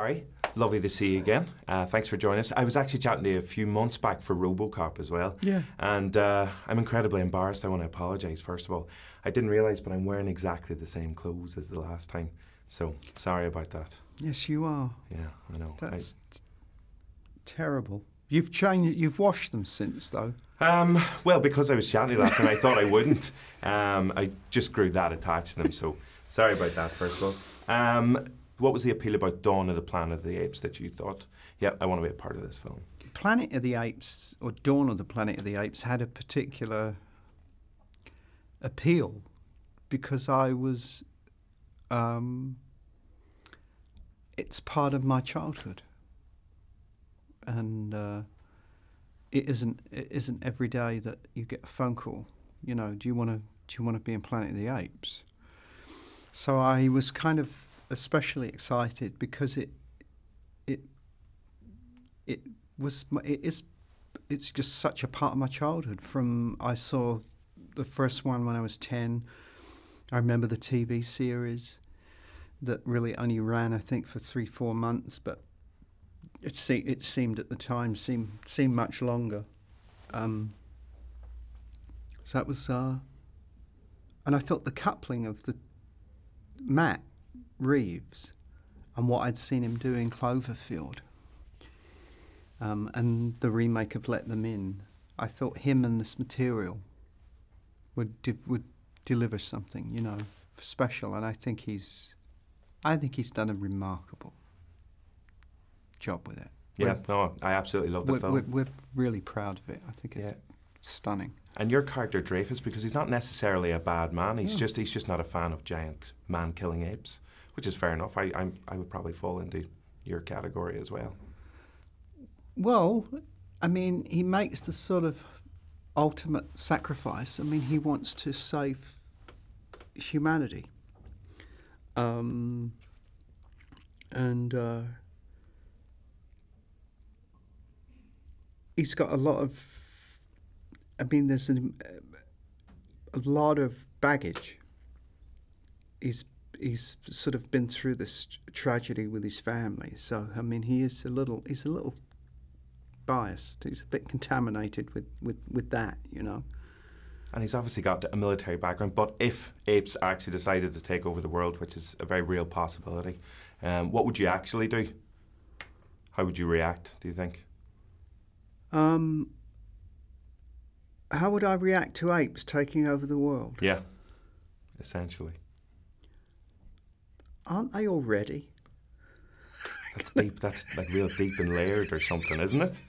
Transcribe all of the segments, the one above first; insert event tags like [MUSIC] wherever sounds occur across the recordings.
Gary, lovely to see you again. Uh, thanks for joining us. I was actually chatting to you a few months back for Robocop as well. Yeah. And uh, I'm incredibly embarrassed. I want to apologise, first of all. I didn't realise, but I'm wearing exactly the same clothes as the last time. So, sorry about that. Yes, you are. Yeah, I know. That's terrible. You've changed. You've washed them since, though. Um, well, because I was chatting last time, I thought I wouldn't. [LAUGHS] Um, I just grew that attached to them, so sorry about that, first of all. Um, what was the appeal about Dawn of the Planet of the Apes that you thought, yeah, I want to be a part of this film? Planet of the Apes, or Dawn of the Planet of the Apes, had a particular appeal because I was. Um, it's part of my childhood, and uh, it isn't. It isn't every day that you get a phone call. You know, do you want to? Do you want to be in Planet of the Apes? So I was kind of especially excited because it it it was it is it's just such a part of my childhood. From I saw the first one when I was ten. I remember the TV series that really only ran, I think, for three four months, but it se- it seemed at the time seemed seemed much longer. Um, so that was, uh, and I thought the coupling of the Matt Reeves and what I'd seen him do in Cloverfield, um, and the remake of Let Them In, I thought him and this material would de- would deliver something, you know, special, and I think he's, I think he's done a remarkable job with it. Yeah, We're- no, I absolutely love the we're, film. we're, we're really proud of it. I think it's Yeah. stunning. And your character Dreyfus, because he's not necessarily a bad man, he's No. just he's just not a fan of giant man-killing apes, which is fair enough. I I'm, I would probably fall into your category as well. Well, I mean, he makes the sort of ultimate sacrifice. I mean, he wants to save humanity. Um, and uh, he's got a lot of, I mean, there's an, a lot of baggage. He's he's sort of been through this tragedy with his family, so I mean, he is a little he's a little biased. He's a bit contaminated with, with, with that, you know. And he's obviously got a military background. But if apes actually decided to take over the world, which is a very real possibility, um, what would you actually do? How would you react? Do you think? Um, how would I react to apes taking over the world? Yeah, essentially. Aren't they already? [LAUGHS] That's deep. That's like real deep and layered or something, isn't it?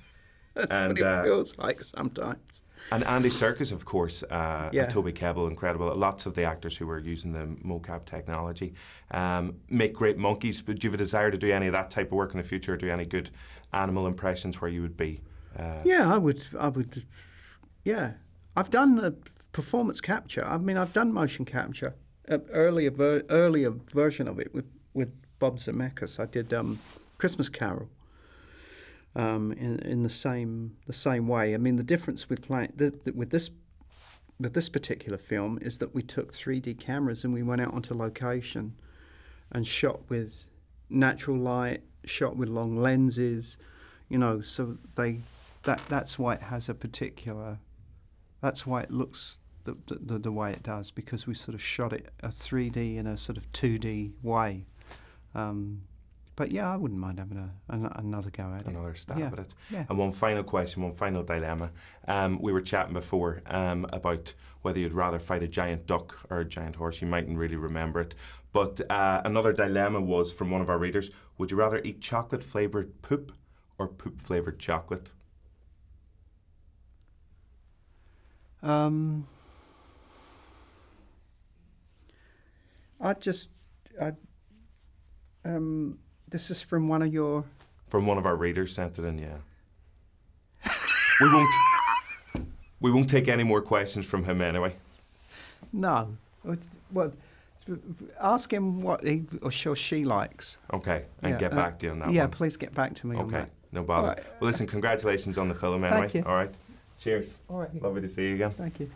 That's And, what it uh, feels like sometimes. And Andy Serkis, of course, uh, Yeah. and Toby Kebbell, incredible. Lots of the actors who were using the mocap technology um, make great monkeys. But do you have a desire to do any of that type of work in the future? Do any good animal impressions where you would be? Uh, Yeah, I would. I would. Yeah, I've done the performance capture. I mean, I've done motion capture. Earlier, ver- earlier version of it with with Bob Zemeckis. I did um, Christmas Carol. Um, in in the same the same way. I mean, the difference with playing with this with this particular film is that we took 3D cameras and we went out onto location and shot with natural light, shot with long lenses, you know, so they that that's why it has a particular that's why it looks the, the, the way it does because we sort of shot it a 3D in a sort of 2D way. Um, but yeah, I wouldn't mind having a, an, another go at it. another stab Yeah. at it. Yeah. And one final question, one final dilemma. Um, we were chatting before um, about whether you'd rather fight a giant duck or a giant horse. You mightn't really remember it. But uh, another dilemma was from one of our readers would you rather eat chocolate flavoured poop or poop flavoured chocolate? Um, I just, I, um, this is from one of your. From one of our readers sent it in, yeah. we won't. We won't take any more questions from him anyway. No, It's- well, ask him what he or she, or she likes. Okay, and Yeah, get uh, back to you on that yeah, one. please get back to me on Okay, that. no bother. All right. Well, listen, congratulations on the film anyway. Thank you. All right. Cheers. All right. Lovely to see you again. Thank you.